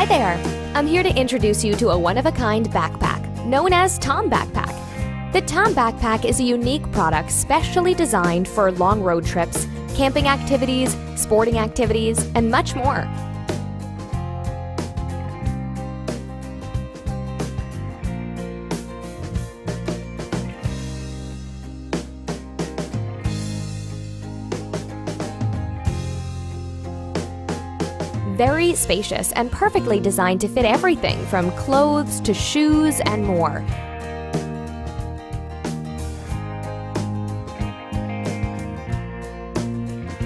Hi there! I'm here to introduce you to a one of a kind backpack known as Tom Backpack. The Tom Backpack is a unique product specially designed for long road trips, camping activities, sporting activities, and much more. Very spacious and perfectly designed to fit everything from clothes to shoes and more.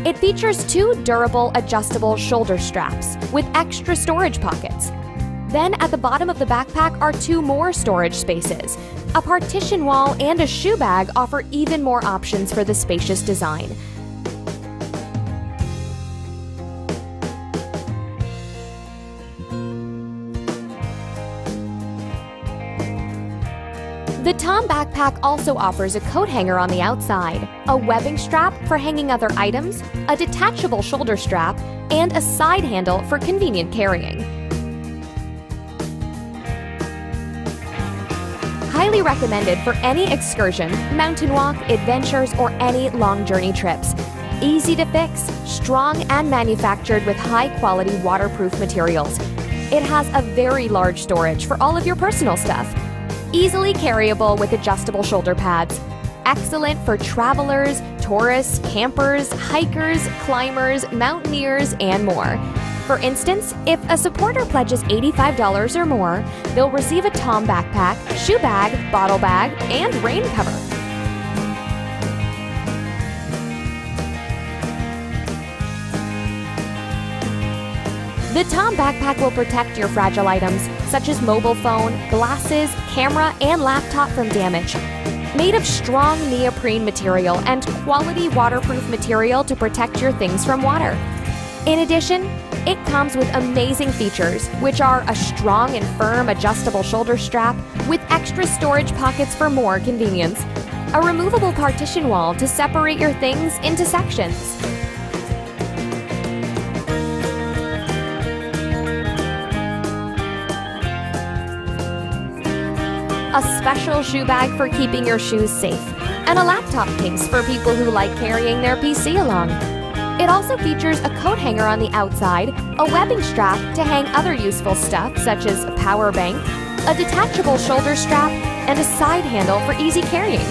It features two durable adjustable shoulder straps with extra storage pockets. Then at the bottom of the backpack are two more storage spaces. A partition wall and a shoe bag offer even more options for the spacious design. The Tom backpack also offers a coat hanger on the outside, a webbing strap for hanging other items, a detachable shoulder strap, and a side handle for convenient carrying. Highly recommended for any excursion, mountain walk, adventures, or any long journey trips. Easy to fix, strong, and manufactured with high quality waterproof materials. It has a very large storage for all of your personal stuff Easily carryable with adjustable shoulder pads. Excellent for travelers, tourists, campers, hikers, climbers, mountaineers, and more. For instance, if a supporter pledges $85 or more, they'll receive a Tom backpack, shoe bag, bottle bag, and rain cover. The Tom backpack will protect your fragile items, such as mobile phone, glasses, camera, and laptop from damage. Made of strong neoprene material and quality waterproof material to protect your things from water. In addition, it comes with amazing features, which are a strong and firm adjustable shoulder strap with extra storage pockets for more convenience, a removable partition wall to separate your things into sections, a special shoe bag for keeping your shoes safe, and a laptop case for people who like carrying their PC along. It also features a coat hanger on the outside, a webbing strap to hang other useful stuff such as a power bank, a detachable shoulder strap, and a side handle for easy carrying.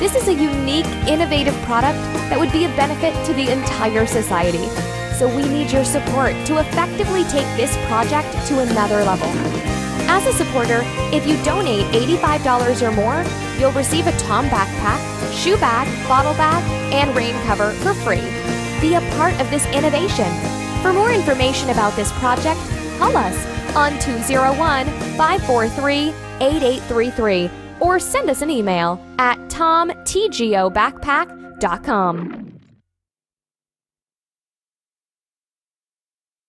This is a unique, innovative product that would be a benefit to the entire society. So we need your support to effectively take this project to another level. As a supporter, if you donate $85 or more, you'll receive a Tom backpack, shoe bag, bottle bag, and rain cover for free. Be a part of this innovation. For more information about this project, call us on 201 543 8833 or send us an email at tomtgobackpack.com.